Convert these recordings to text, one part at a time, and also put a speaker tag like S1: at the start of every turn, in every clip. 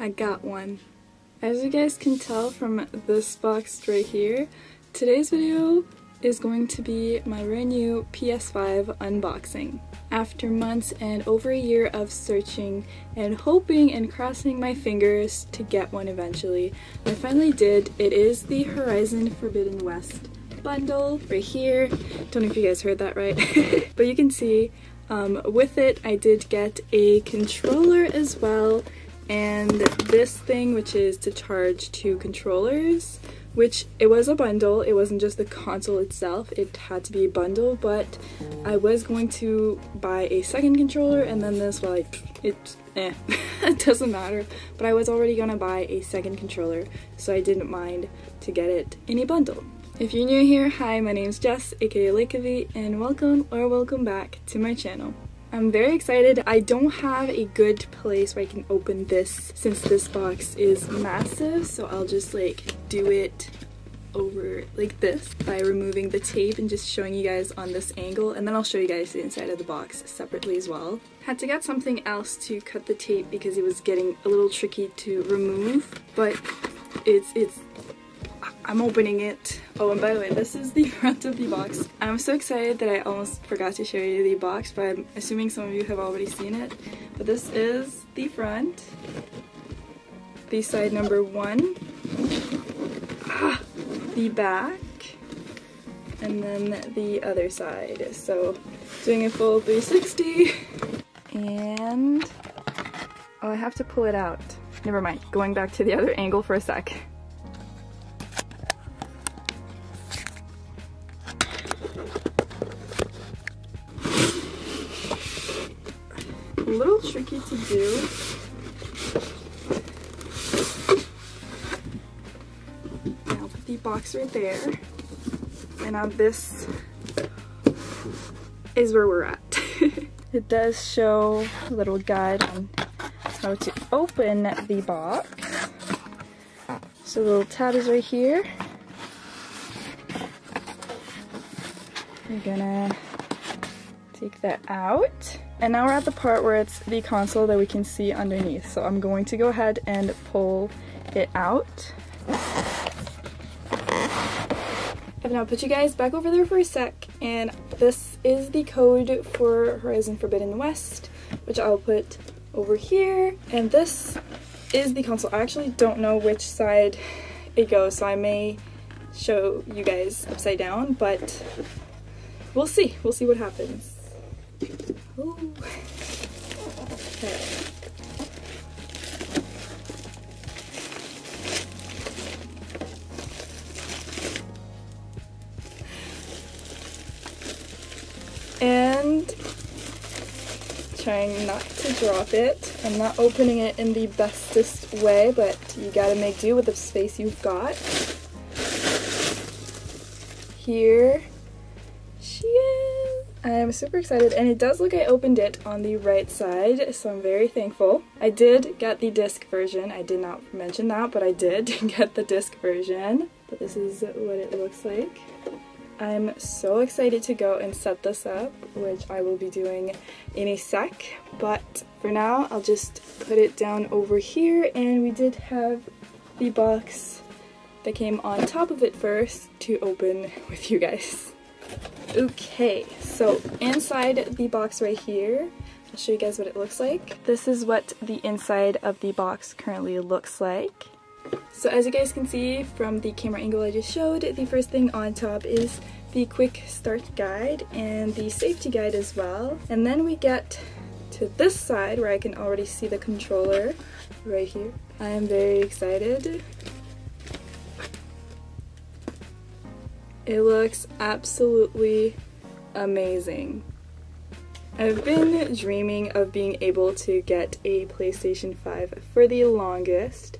S1: I got one. As you guys can tell from this box right here, today's video is going to be my brand new PS5 unboxing. After months and over a year of searching and hoping and crossing my fingers to get one eventually, I finally did. It is the Horizon Forbidden West bundle right here. Don't know if you guys heard that right, but you can see um, with it I did get a controller as well and this thing which is to charge two controllers which it was a bundle it wasn't just the console itself it had to be a bundle but I was going to buy a second controller and then this like it eh, it doesn't matter. But I was already gonna buy a second controller so I didn't mind to get it in a bundle. If you're new here, hi, my name's Jess, aka Leikavee, and welcome or welcome back to my channel. I'm very excited. I don't have a good place where I can open this since this box is massive, so I'll just like do it over like this by removing the tape and just showing you guys on this angle and then I'll show you guys the inside of the box separately as well. Had to get something else to cut the tape because it was getting a little tricky to remove but it's it's I'm opening it. Oh, and by the way, this is the front of the box. I'm so excited that I almost forgot to show you the box, but I'm assuming some of you have already seen it. But this is the front. The side number one. Ah, the back. And then the other side. So, doing a full 360. And... Oh, I have to pull it out. Never mind. Going back to the other angle for a sec. A little tricky to do. I'll put the box right there. And now this is where we're at. it does show a little guide on how to open the box. So the little tab is right here. We're gonna take that out. And now we're at the part where it's the console that we can see underneath. So I'm going to go ahead and pull it out. I've now put you guys back over there for a sec and this is the code for Horizon Forbidden West, which I'll put over here. And this is the console. I actually don't know which side it goes, so I may show you guys upside down, but we'll see. We'll see what happens. And trying not to drop it. I'm not opening it in the bestest way, but you gotta make do with the space you've got. Here. I'm super excited and it does look I opened it on the right side so I'm very thankful. I did get the disc version. I did not mention that but I did get the disc version. But this is what it looks like. I'm so excited to go and set this up which I will be doing in a sec but for now I'll just put it down over here and we did have the box that came on top of it first to open with you guys. Okay, so inside the box right here, I'll show you guys what it looks like. This is what the inside of the box currently looks like. So as you guys can see from the camera angle I just showed, the first thing on top is the quick start guide and the safety guide as well. And then we get to this side where I can already see the controller right here. I am very excited. It looks absolutely amazing. I've been dreaming of being able to get a PlayStation 5 for the longest,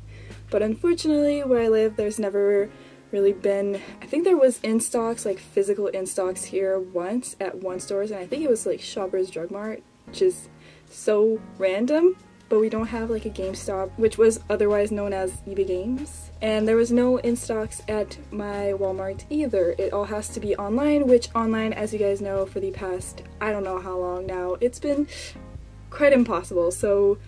S1: but unfortunately where I live there's never really been, I think there was in stocks, like physical in stocks here once at one stores and I think it was like Shoppers Drug Mart, which is so random, but we don't have like a GameStop, which was otherwise known as EB Games. And there was no in stocks at my Walmart either. It all has to be online, which online, as you guys know, for the past, I don't know how long now, it's been quite impossible. So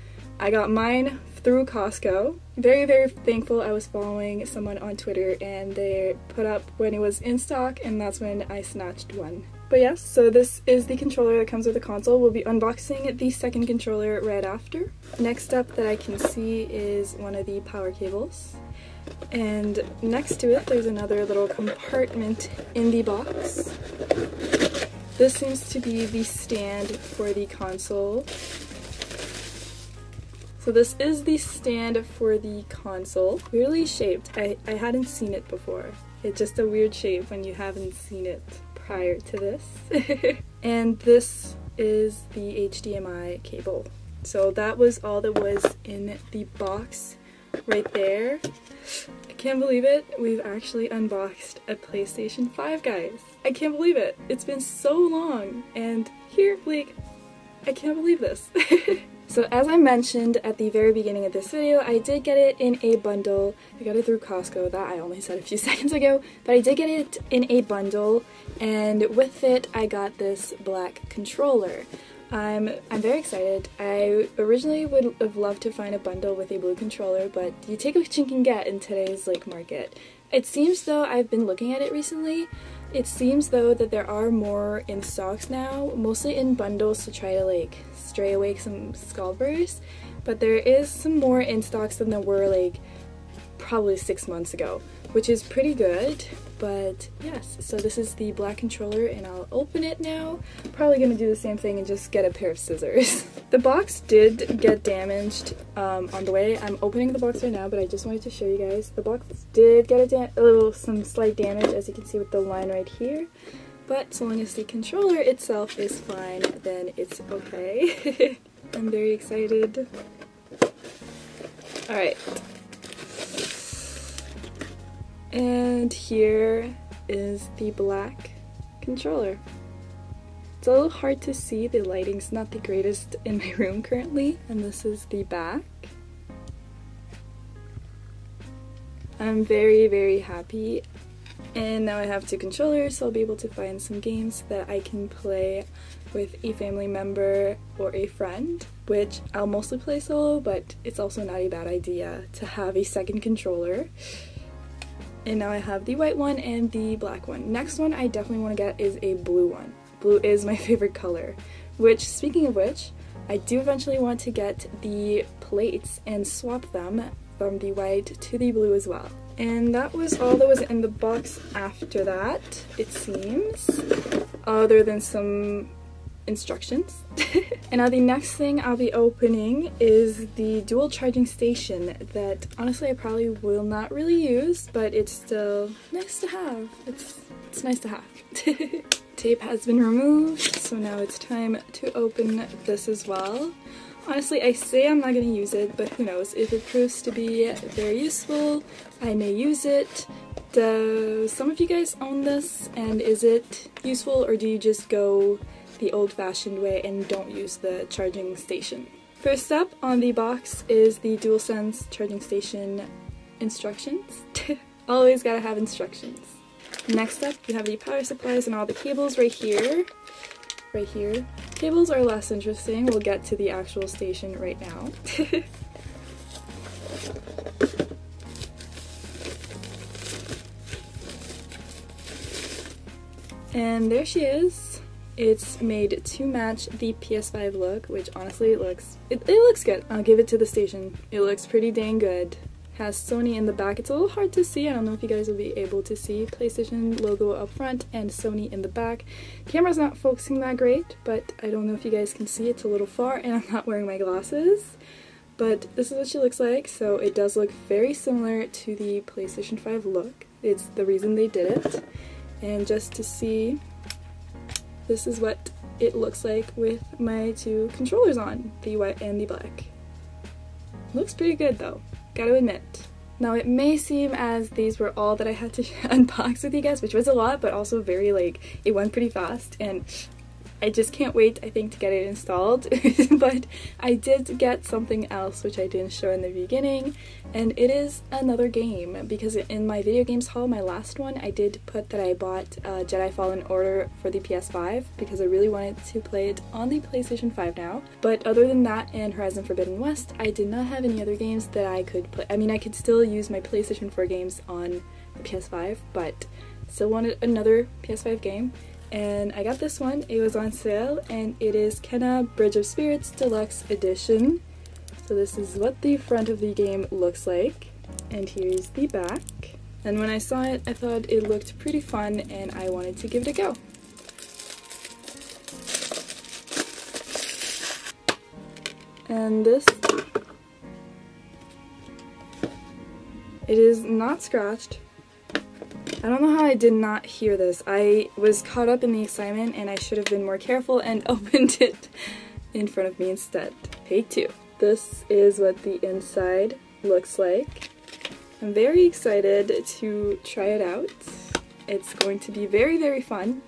S1: I got mine through Costco. Very, very thankful I was following someone on Twitter and they put up when it was in stock and that's when I snatched one. But yes, so this is the controller that comes with the console. We'll be unboxing the second controller right after. Next up that I can see is one of the power cables. And next to it, there's another little compartment in the box. This seems to be the stand for the console. So this is the stand for the console. Weirdly shaped. I, I hadn't seen it before. It's just a weird shape when you haven't seen it prior to this. and this is the HDMI cable. So that was all that was in the box right there. I can't believe it. We've actually unboxed a PlayStation 5, guys. I can't believe it. It's been so long. And here, Blake, I can't believe this. So as I mentioned at the very beginning of this video, I did get it in a bundle. I got it through Costco, that I only said a few seconds ago, but I did get it in a bundle, and with it I got this black controller. I'm, I'm very excited. I originally would have loved to find a bundle with a blue controller, but you take what you can get in today's like market. It seems though I've been looking at it recently, it seems though that there are more in stocks now, mostly in bundles to try to like stray away some scalpers, but there is some more in stocks than there were like probably six months ago, which is pretty good. But yes, so this is the black controller and I'll open it now. Probably gonna do the same thing and just get a pair of scissors. the box did get damaged um, on the way. I'm opening the box right now, but I just wanted to show you guys. The box did get a, a little, some slight damage as you can see with the line right here. But so long as the controller itself is fine, then it's okay. I'm very excited. Alright, and here is the black controller. It's a little hard to see, the lighting's not the greatest in my room currently, and this is the back. I'm very, very happy. And now I have two controllers, so I'll be able to find some games that I can play with a family member or a friend, which I'll mostly play solo, but it's also not a bad idea to have a second controller. And now I have the white one and the black one. Next one I definitely want to get is a blue one. Blue is my favorite color. Which, speaking of which, I do eventually want to get the plates and swap them from the white to the blue as well. And that was all that was in the box after that, it seems. Other than some instructions. and now the next thing I'll be opening is the dual charging station that honestly I probably will not really use, but it's still nice to have. It's, it's nice to have. Tape has been removed, so now it's time to open this as well. Honestly, I say I'm not going to use it, but who knows. If it proves to be very useful, I may use it. Do some of you guys own this, and is it useful, or do you just go the old-fashioned way and don't use the charging station. First up on the box is the DualSense charging station instructions. Always gotta have instructions. Next up, you have the power supplies and all the cables right here. Right here. Cables are less interesting. We'll get to the actual station right now. and there she is. It's made to match the PS5 look, which honestly it looks, it, it looks good. I'll give it to the station. It looks pretty dang good. Has Sony in the back. It's a little hard to see. I don't know if you guys will be able to see PlayStation logo up front and Sony in the back. Camera's not focusing that great, but I don't know if you guys can see. It's a little far and I'm not wearing my glasses. But this is what she looks like, so it does look very similar to the PlayStation 5 look. It's the reason they did it. And just to see this is what it looks like with my two controllers on, the white and the black. Looks pretty good though, gotta admit. Now it may seem as these were all that I had to unbox with you guys, which was a lot, but also very like, it went pretty fast and I just can't wait, I think, to get it installed. but I did get something else which I didn't show in the beginning, and it is another game because in my video games haul, my last one, I did put that I bought uh, Jedi Fallen Order for the PS5 because I really wanted to play it on the PlayStation 5 now. But other than that and Horizon Forbidden West, I did not have any other games that I could play. I mean, I could still use my PlayStation 4 games on the PS5, but still wanted another PS5 game and I got this one. It was on sale and it is Kena Bridge of Spirits Deluxe Edition. So this is what the front of the game looks like and here's the back. And when I saw it, I thought it looked pretty fun and I wanted to give it a go. And this, it is not scratched, I don't know how I did not hear this. I was caught up in the excitement and I should have been more careful and opened it in front of me instead. Take two. This is what the inside looks like. I'm very excited to try it out. It's going to be very, very fun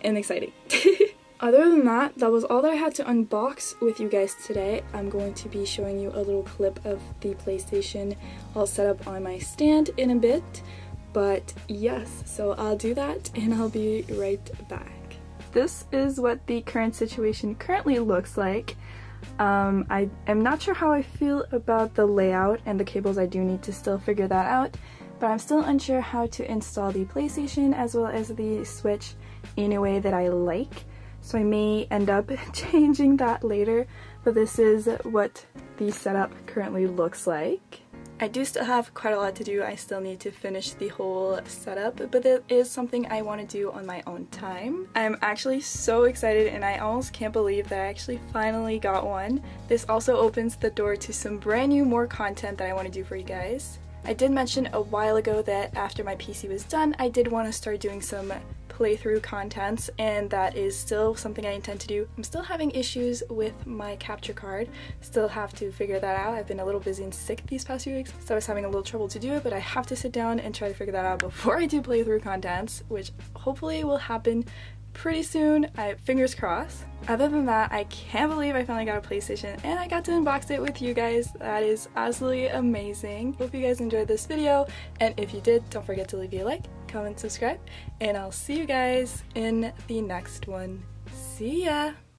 S1: and exciting. Other than that, that was all that I had to unbox with you guys today. I'm going to be showing you a little clip of the PlayStation all set up on my stand in a bit. But yes, so I'll do that and I'll be right back. This is what the current situation currently looks like. Um, I am not sure how I feel about the layout and the cables. I do need to still figure that out, but I'm still unsure how to install the PlayStation as well as the Switch in a way that I like. So I may end up changing that later, but this is what the setup currently looks like. I do still have quite a lot to do. I still need to finish the whole setup, but it is something I want to do on my own time. I'm actually so excited and I almost can't believe that I actually finally got one. This also opens the door to some brand new more content that I want to do for you guys. I did mention a while ago that after my PC was done, I did want to start doing some playthrough contents and that is still something I intend to do. I'm still having issues with my capture card, still have to figure that out. I've been a little busy and sick these past few weeks, so I was having a little trouble to do it, but I have to sit down and try to figure that out before I do playthrough contents, which hopefully will happen pretty soon. I fingers crossed. Other than that, I can't believe I finally got a PlayStation and I got to unbox it with you guys. That is absolutely amazing. Hope you guys enjoyed this video and if you did, don't forget to leave a like, comment, subscribe, and I'll see you guys in the next one. See ya!